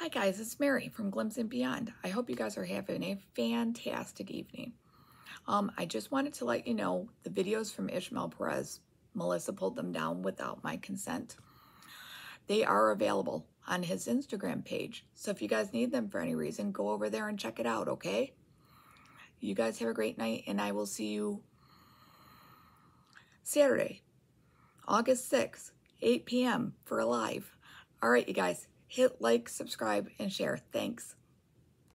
Hi guys, it's Mary from Glimpsing Beyond. I hope you guys are having a fantastic evening. Um, I just wanted to let you know the videos from Ismael Perez, Melissa pulled them down without my consent. They are available on his Instagram page. So if you guys need them for any reason, go over there and check it out, okay? You guys have a great night and I will see you Saturday, August 6th, 8 p.m. for a live. All right, you guys, hit like, subscribe, and share. Thanks.